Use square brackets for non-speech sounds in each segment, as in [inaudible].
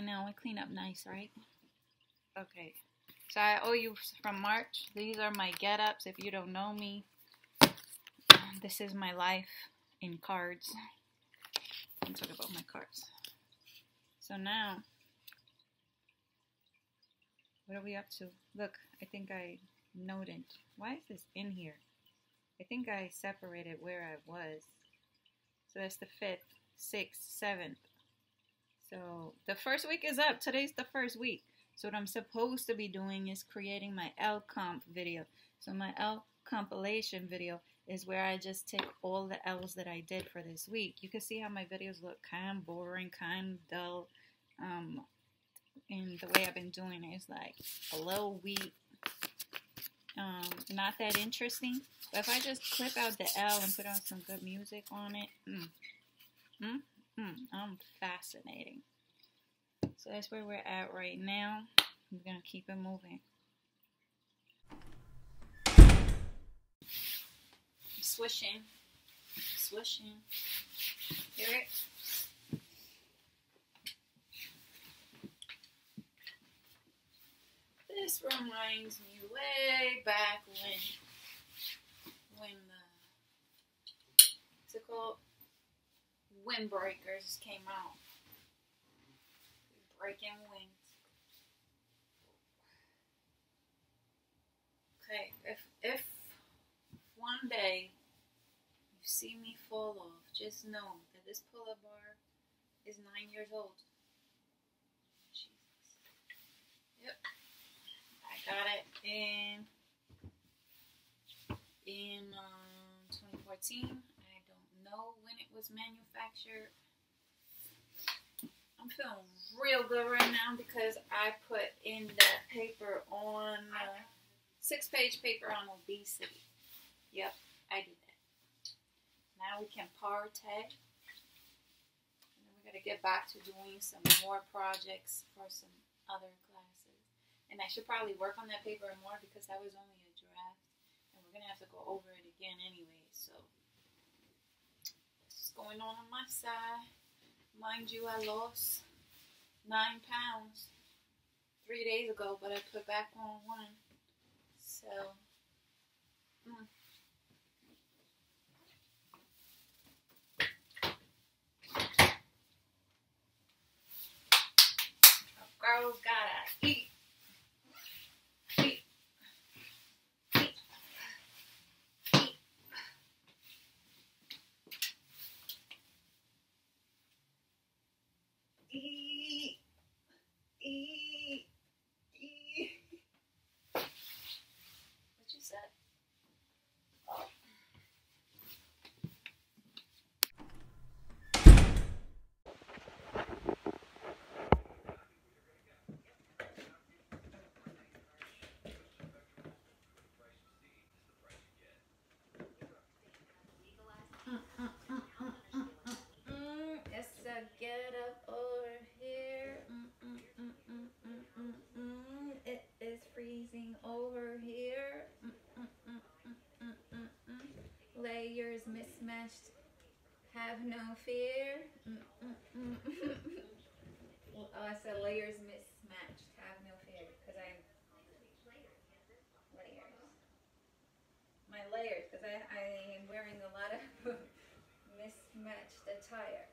I know, I clean up nice, right? Okay. So I owe you from March. These are my get-ups. If you don't know me, this is my life in cards. Let's talk about my cards. So now, what are we up to? Look, I think I noted. Why is this in here? I think I separated where I was. So that's the 5th, 6th, 7th. So the first week is up. Today's the first week. So what I'm supposed to be doing is creating my L comp video. So my L compilation video is where I just take all the L's that I did for this week. You can see how my videos look kind of boring, kind of dull. Um, and the way I've been doing it is like a little weak, um, not that interesting. But if I just clip out the L and put on some good music on it, mm, mm, mm, I'm fascinating. So that's where we're at right now. We're going to keep it moving. swishing, swishing. Hear it? This reminds me way back when, when the, what's it called? Windbreakers came out. Breaking Wings. Okay, if if one day you see me fall off, just know that this pull-up bar is nine years old. Jesus. Yep. I got it in in um, 2014. I don't know when it was manufactured. I'm feeling real good right now because I put in that paper on uh, six page paper on obesity. Yep, I did that. now we can partay. And then we're going to get back to doing some more projects for some other classes. And I should probably work on that paper more because that was only a draft. And we're going to have to go over it again anyway. So, going on on my side? Mind you, I lost nine pounds three days ago, but I put back on one. So, mm. girls gotta eat. get up over here. it is freezing over here. Layers Have no fear. Mm, mm, mm, [laughs] oh, I said layers mismatched. Have no fear because I'm layers. My layers because I, I am wearing a lot of [laughs] mismatched attire.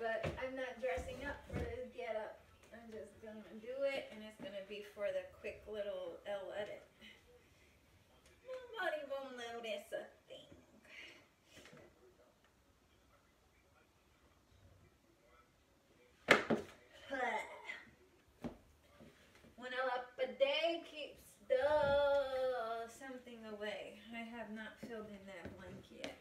But I'm not dressing up for this get up. I'm just gonna do it and it's gonna be for the quick little L edit. Nobody will notice a thing. One L up a day keeps the something away. I have not filled in that blank yet.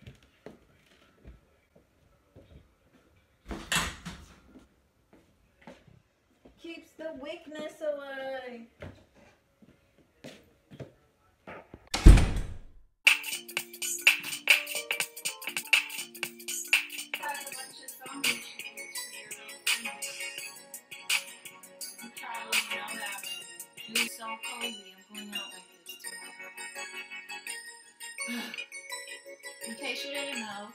Keeps the weakness away. It's [sighs] so cozy. I'm going out like this tomorrow. In case you didn't know,